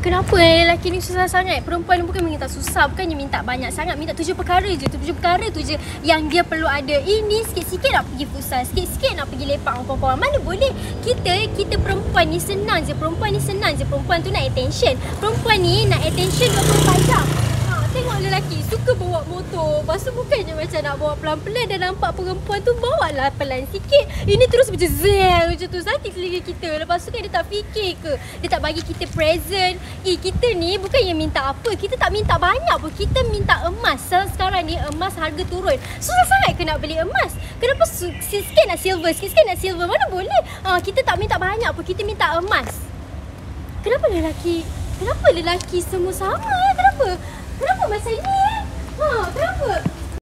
Kenapa lelaki ni susah sangat? Perempuan ni bukan minta susah, bukannya minta banyak sangat, minta tujuh perkara je. Tujuh perkara tu je yang dia perlu ada. Ini sikit-sikit nak pergi futsal, sikit-sikit nak pergi lepak dengan perempuan. Mana boleh? Kita kita perempuan ni senang je. Perempuan ni senang je. Perempuan tu nak attention. Perempuan ni nak attention 24 jam. Suka bawa motor. Lepas tu bukannya macam nak bawa pelan-pelan dan nampak perempuan tu bawa lah pelan sikit. Ini terus macam zel macam tu sakit telinga kita. Lepas tu kan dia tak fikir ke? Dia tak bagi kita present. Eh kita ni bukan yang minta apa. Kita tak minta banyak pun. Kita minta emas. Sekarang ni emas harga turun. Susah sangat ke nak beli emas? Kenapa su- sikit nak silver, sikit nak silver? Mana boleh? Ha, kita tak minta banyak pun. Kita minta emas. Kenapa lelaki Kenapa lelaki semua sama kenapa?